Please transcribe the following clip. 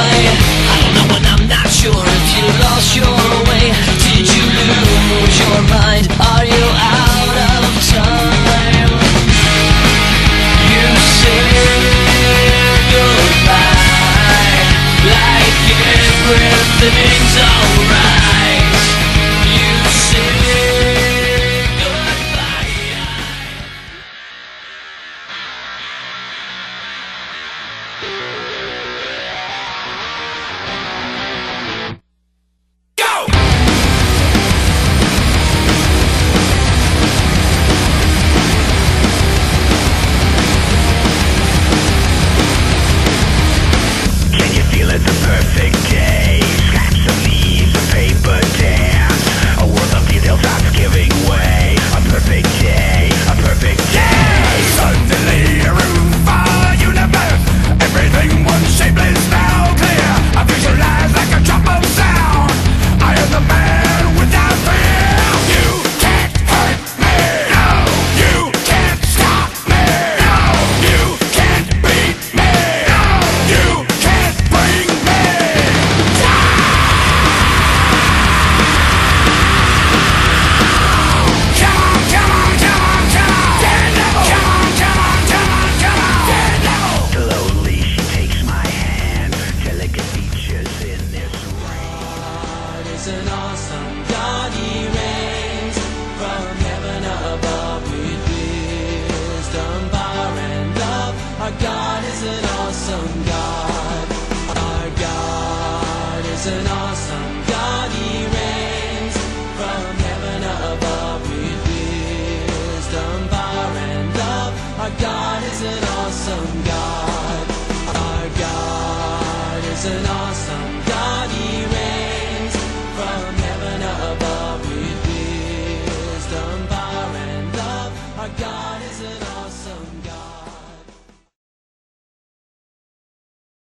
high Our God is an awesome God. He reigns from heaven above with wisdom, power, and love. Our God is an awesome God. Our God is an awesome God. He reigns from heaven above with wisdom, power, and love. Our God